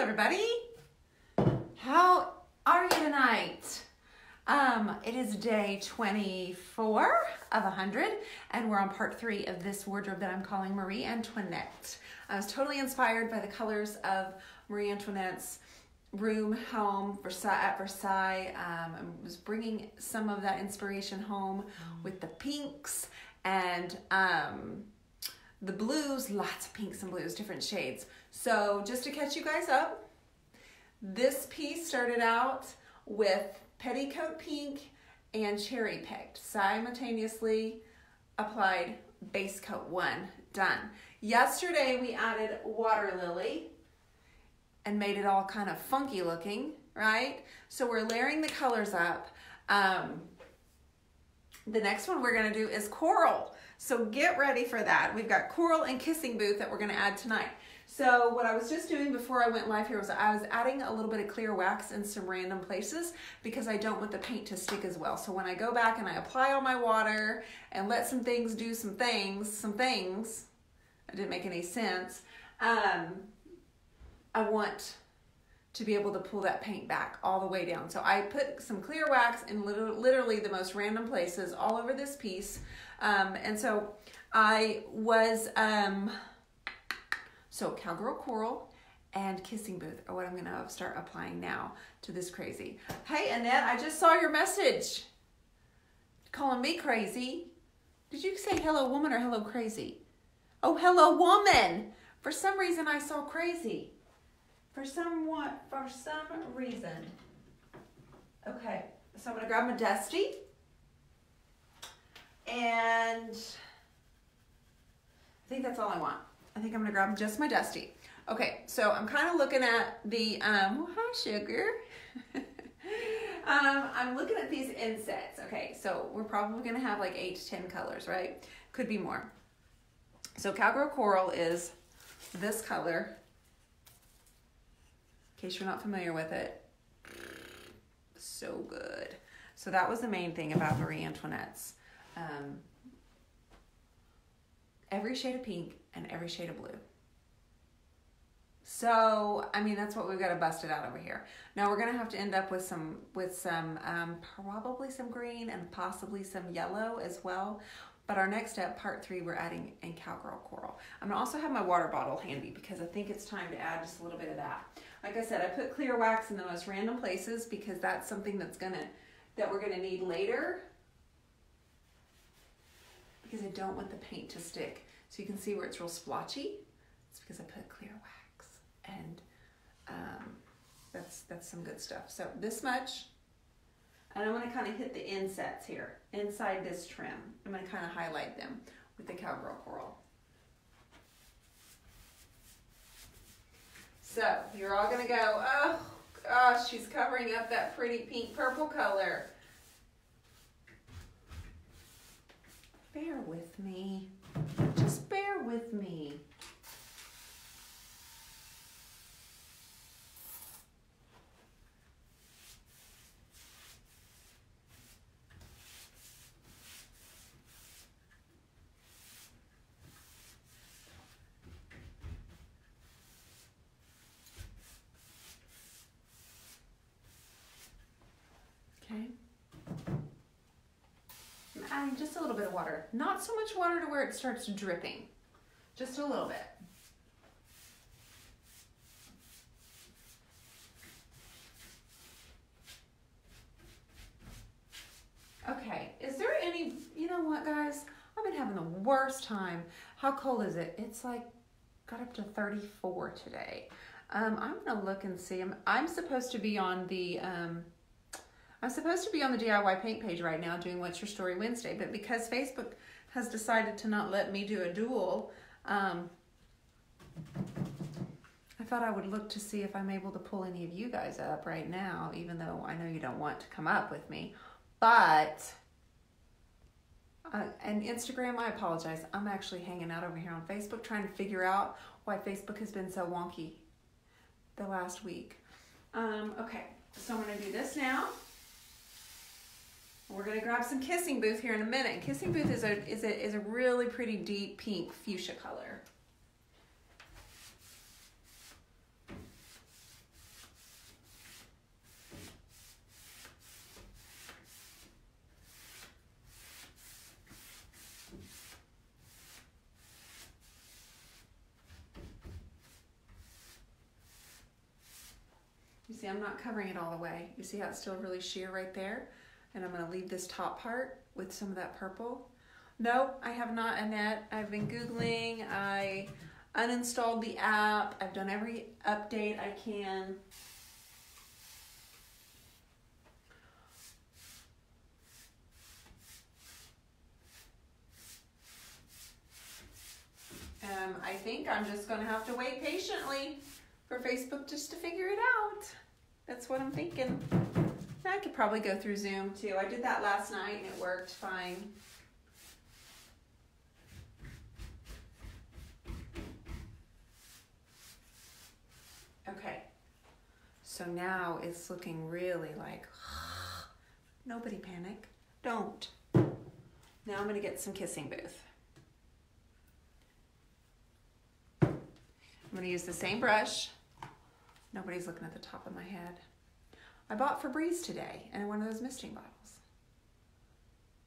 everybody. How are you tonight? Um, it is day 24 of 100, and we're on part three of this wardrobe that I'm calling Marie Antoinette. I was totally inspired by the colors of Marie Antoinette's room, home, Versailles, at Versailles. Um, I was bringing some of that inspiration home with the pinks and um, the blues, lots of pinks and blues, different shades. So just to catch you guys up, this piece started out with petticoat pink and cherry picked. Simultaneously applied base coat one, done. Yesterday we added water lily and made it all kind of funky looking, right? So we're layering the colors up. Um, the next one we're gonna do is coral. So get ready for that. We've got coral and kissing booth that we're gonna add tonight. So what I was just doing before I went live here was I was adding a little bit of clear wax in some random places because I don't want the paint to stick as well. So when I go back and I apply all my water and let some things do some things, some things, it didn't make any sense, um, I want to be able to pull that paint back all the way down. So I put some clear wax in literally the most random places all over this piece. Um, and so I was, um, so Cowgirl Coral and Kissing Booth are what I'm gonna start applying now to this crazy. Hey Annette, I just saw your message. Calling me crazy. Did you say hello woman or hello crazy? Oh, hello woman. For some reason I saw crazy. For some what? For some reason. Okay, so I'm gonna grab my dusty. And I think that's all I want. I think I'm gonna grab just my dusty. Okay, so I'm kind of looking at the, um, well, hi sugar. um, I'm looking at these insets. Okay, so we're probably gonna have like eight to 10 colors, right? Could be more. So Cowgirl Coral is this color. In case you're not familiar with it. So good. So that was the main thing about Marie Antoinette's. Um, every shade of pink and every shade of blue. So, I mean, that's what we've got to bust it out over here. Now we're going to have to end up with some, with some, um, probably some green and possibly some yellow as well. But our next step, part three, we're adding in Cowgirl Coral. I'm gonna also have my water bottle handy because I think it's time to add just a little bit of that. Like I said, I put clear wax in the most random places because that's something that's gonna, that we're gonna need later because I don't want the paint to stick. So you can see where it's real splotchy. It's because I put clear wax and um, that's, that's some good stuff. So this much, and I'm gonna kind of hit the insets here, inside this trim. I'm gonna kind of highlight them with the Cowgirl Coral. So you're all gonna go, oh gosh, she's covering up that pretty pink purple color. Bear with me. Just bear with me. Okay. I'm adding just a little bit of water. Not so much water to where it starts dripping. Just a little bit. Okay, is there any, you know what guys? I've been having the worst time. How cold is it? It's like, got up to 34 today. Um, I'm gonna look and see. I'm, I'm supposed to be on the, um, I'm supposed to be on the DIY paint page right now doing What's Your Story Wednesday, but because Facebook has decided to not let me do a dual, um, I thought I would look to see if I'm able to pull any of you guys up right now, even though I know you don't want to come up with me. But, uh, and Instagram, I apologize. I'm actually hanging out over here on Facebook trying to figure out why Facebook has been so wonky the last week. Um, okay, so I'm going to do this now. We're gonna grab some Kissing Booth here in a minute. Kissing Booth is a, is a, is a really pretty deep pink fuchsia color. You see, I'm not covering it all the way. You see how it's still really sheer right there? And I'm gonna leave this top part with some of that purple. No, I have not, Annette. I've been Googling. I uninstalled the app. I've done every update I can. Um, I think I'm just gonna have to wait patiently for Facebook just to figure it out. That's what I'm thinking. I could probably go through Zoom too. I did that last night and it worked fine. Okay, so now it's looking really like nobody panic. Don't. Now I'm gonna get some kissing booth. I'm gonna use the same brush. Nobody's looking at the top of my head. I bought Febreze today and one of those misting bottles.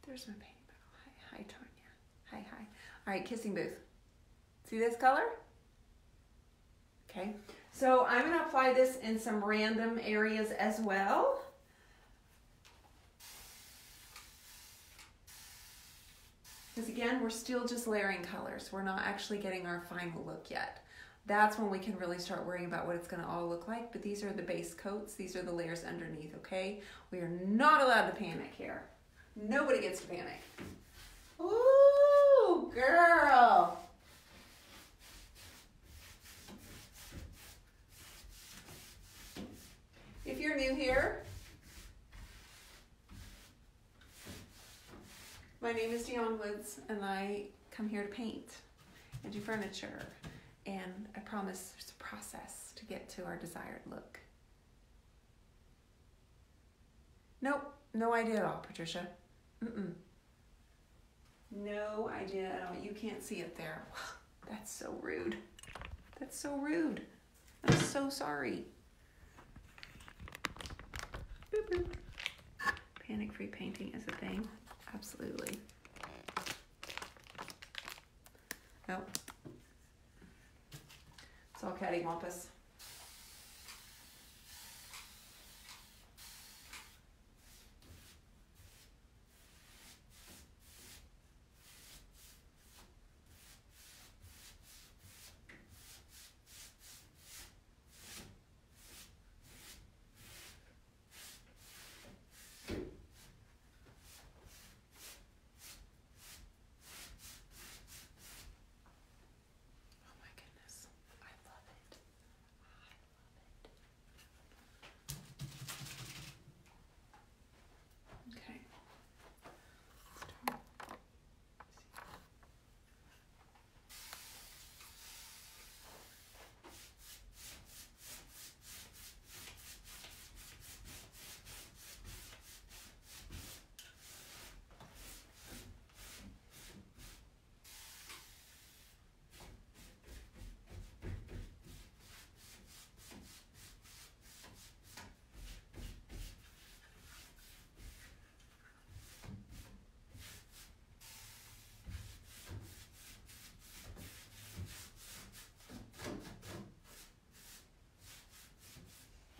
There's my painting bottle. Hi, hi, Tanya. Hi, hi. All right, kissing booth. See this color? Okay, so I'm gonna apply this in some random areas as well. Because again, we're still just layering colors. We're not actually getting our final look yet that's when we can really start worrying about what it's going to all look like. But these are the base coats. These are the layers underneath, okay? We are not allowed to panic here. Nobody gets to panic. Ooh, girl. If you're new here, my name is Dionne Woods and I come here to paint and do furniture and I promise there's a process to get to our desired look. Nope, no idea at all, Patricia. Mm-mm. No idea at all. You can't see it there. That's so rude. That's so rude. I'm so sorry. Boop, boop. Panic-free painting is a thing. Absolutely. Nope. Cattywampus.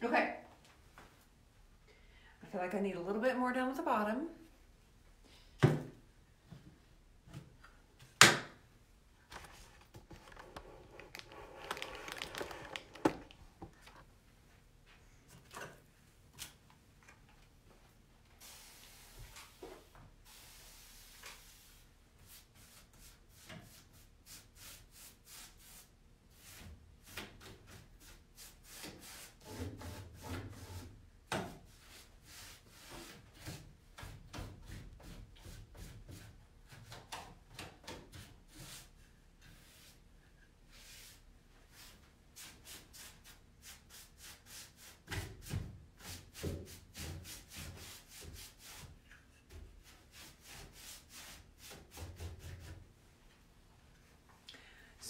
Okay. I feel like I need a little bit more down at the bottom.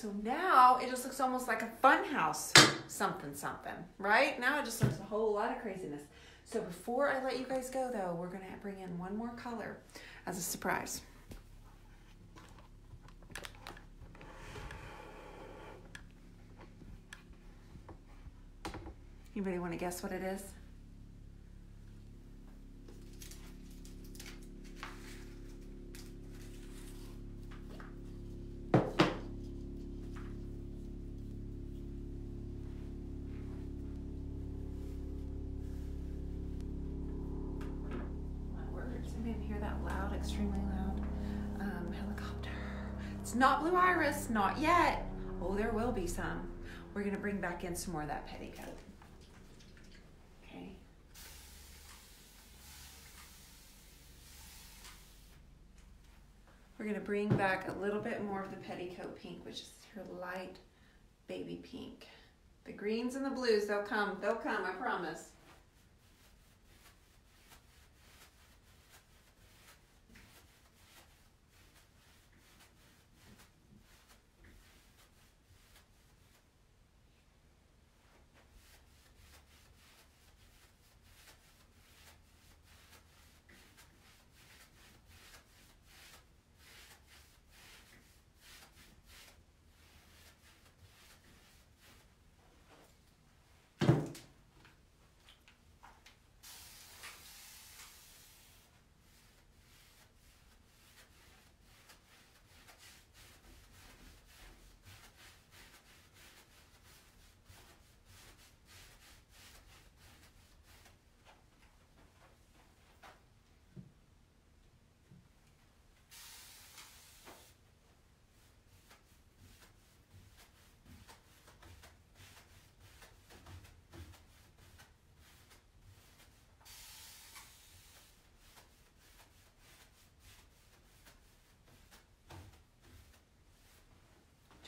So now it just looks almost like a fun house something something, right? Now it just looks a whole lot of craziness. So before I let you guys go though, we're gonna bring in one more color as a surprise. Anybody want to guess what it is? It's not yet. Oh, there will be some. We're gonna bring back in some more of that petticoat. Okay. We're gonna bring back a little bit more of the petticoat pink, which is her light baby pink. The greens and the blues, they'll come, they'll come, I promise.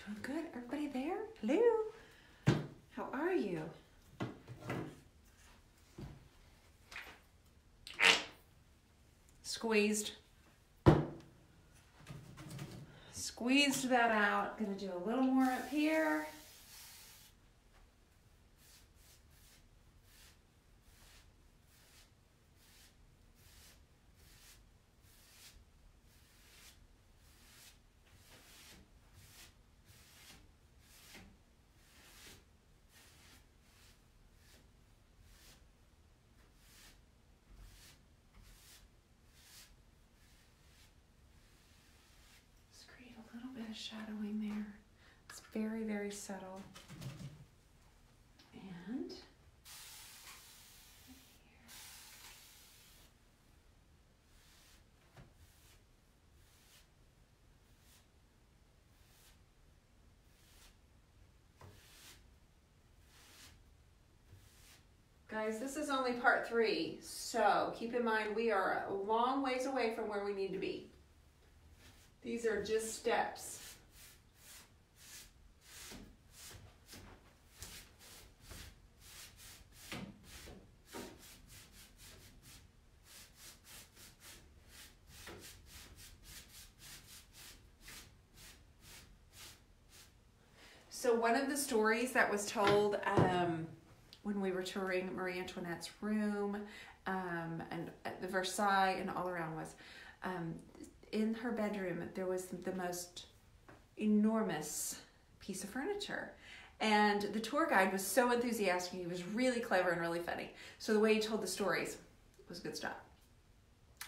Doing good. Everybody there? Hello. How are you? Squeezed. Squeezed that out. Gonna do a little more up here. Just create a little bit of shadowing there. It's very, very subtle. And Guys, this is only part three, so keep in mind we are a long ways away from where we need to be. These are just steps. So one of the stories that was told um, when we were touring Marie Antoinette's room um, and at the Versailles and all around was um, in her bedroom there was the most enormous piece of furniture. And the tour guide was so enthusiastic he was really clever and really funny. So the way he told the stories was good stuff.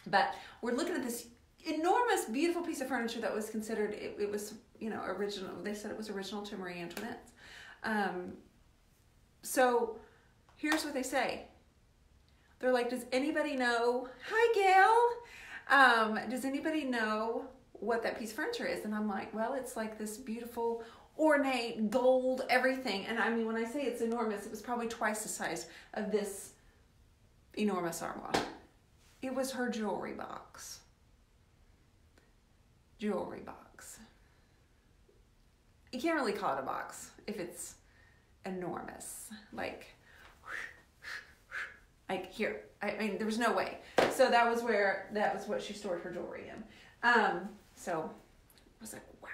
But we're looking at this enormous beautiful piece of furniture that was considered it, it was you know original they said it was original to marie antoinette's um, so here's what they say they're like does anybody know hi gail um, does anybody know what that piece of furniture is? And I'm like, well, it's like this beautiful, ornate, gold, everything. And I mean, when I say it's enormous, it was probably twice the size of this enormous armoire. It was her jewelry box. Jewelry box. You can't really call it a box if it's enormous. Like, like here. I mean, there was no way. So that was where that was what she stored her jewelry in. Um, so I was like, wow.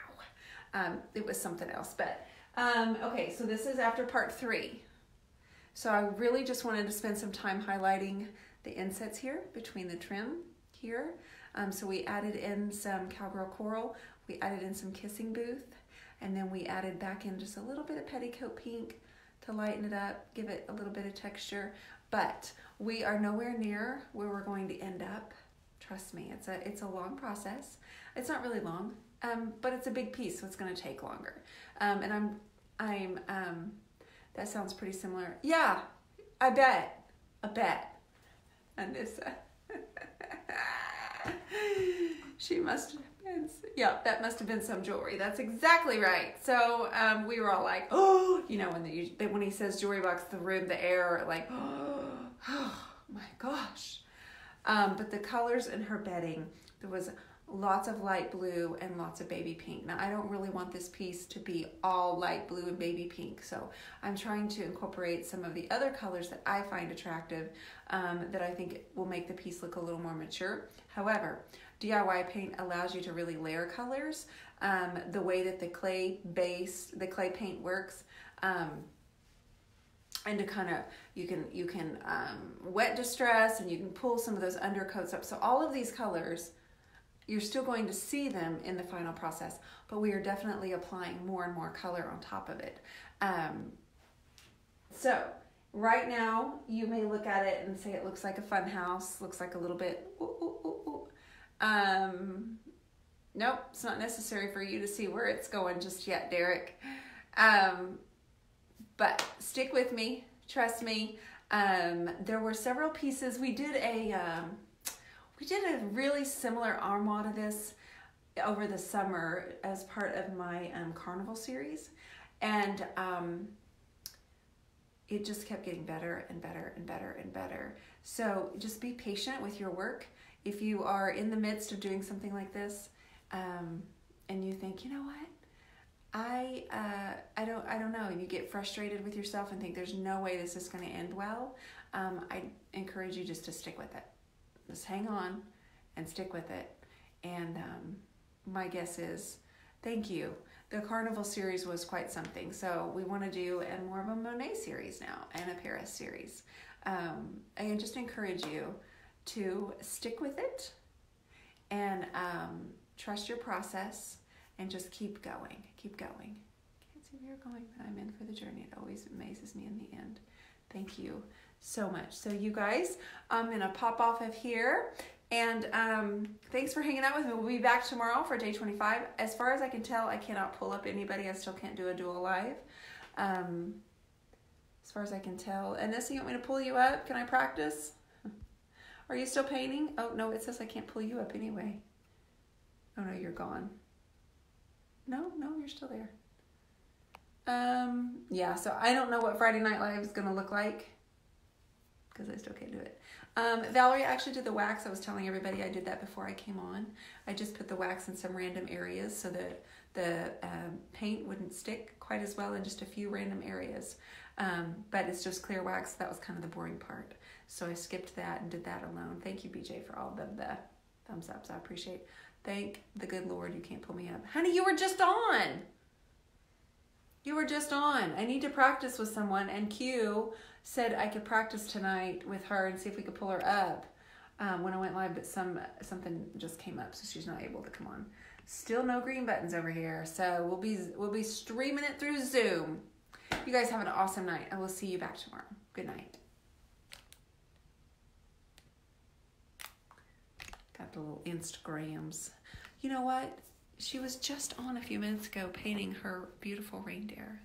Um, it was something else. But um, okay, so this is after part three. So I really just wanted to spend some time highlighting the insets here between the trim here. Um, so we added in some cowgirl coral, we added in some kissing booth, and then we added back in just a little bit of petticoat pink to lighten it up, give it a little bit of texture. But we are nowhere near where we're going to end up. Trust me, it's a it's a long process. It's not really long, um, but it's a big piece, so it's going to take longer. Um, and I'm I'm um, that sounds pretty similar. Yeah, I bet, I bet. Anissa, she must have been. Yeah, that must have been some jewelry. That's exactly right. So um, we were all like, oh, you know, when the when he says jewelry box, the room, the air, like, oh my gosh. Um, but the colors in her bedding, there was lots of light blue and lots of baby pink. Now I don't really want this piece to be all light blue and baby pink, so I'm trying to incorporate some of the other colors that I find attractive um, that I think will make the piece look a little more mature. However, DIY paint allows you to really layer colors. Um, the way that the clay base, the clay paint works, um, and to kind of you can you can um, wet distress and you can pull some of those undercoats up. So all of these colors, you're still going to see them in the final process, but we are definitely applying more and more color on top of it. Um, so right now you may look at it and say it looks like a fun house, looks like a little bit. Ooh, ooh, ooh, um, nope, it's not necessary for you to see where it's going just yet, Derek. Um, but stick with me, trust me. Um, there were several pieces. We did a um, we did a really similar armoire to this over the summer as part of my um, carnival series, and um, it just kept getting better and better and better and better. So just be patient with your work. If you are in the midst of doing something like this, um, and you think, you know what, I uh, I don't I don't know, and you get frustrated with yourself and think there's no way this is going to end well. Um, I encourage you just to stick with it. Just hang on and stick with it. And um, my guess is, thank you. The Carnival series was quite something. So we want to do a more of a Monet series now and a Paris series. Um, I just encourage you to stick with it and um, trust your process and just keep going. Keep going. Can't see where you're going, but I'm in for the journey. It always amazes me in the end. Thank you so much. So you guys, I'm gonna pop off of here. And um, thanks for hanging out with me. We'll be back tomorrow for day 25. As far as I can tell, I cannot pull up anybody. I still can't do a dual live. Um, as far as I can tell. And this, you want me to pull you up? Can I practice? Are you still painting? Oh, no, it says I can't pull you up anyway. Oh, no, you're gone. No, no, you're still there. Um, yeah, so I don't know what Friday Night Live is going to look like because I still can't do it. Um, Valerie actually did the wax. I was telling everybody I did that before I came on. I just put the wax in some random areas so that the um, paint wouldn't stick quite as well in just a few random areas. Um, but it's just clear wax. That was kind of the boring part. So I skipped that and did that alone. Thank you, BJ, for all the, the thumbs ups. I appreciate Thank the good Lord you can't pull me up. Honey, you were just on. You were just on. I need to practice with someone. And Q said I could practice tonight with her and see if we could pull her up um, when I went live, but some something just came up, so she's not able to come on. Still no green buttons over here, so we'll be we'll be streaming it through Zoom. You guys have an awesome night. I will see you back tomorrow. Good night. Got the little Instagrams. You know what? She was just on a few minutes ago painting her beautiful reindeer.